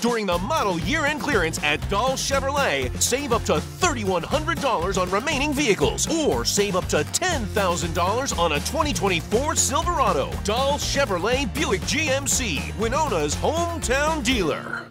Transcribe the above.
During the model year end clearance at Dahl Chevrolet, save up to $3,100 on remaining vehicles or save up to $10,000 on a 2024 Silverado. Dahl Chevrolet Buick GMC, Winona's hometown dealer.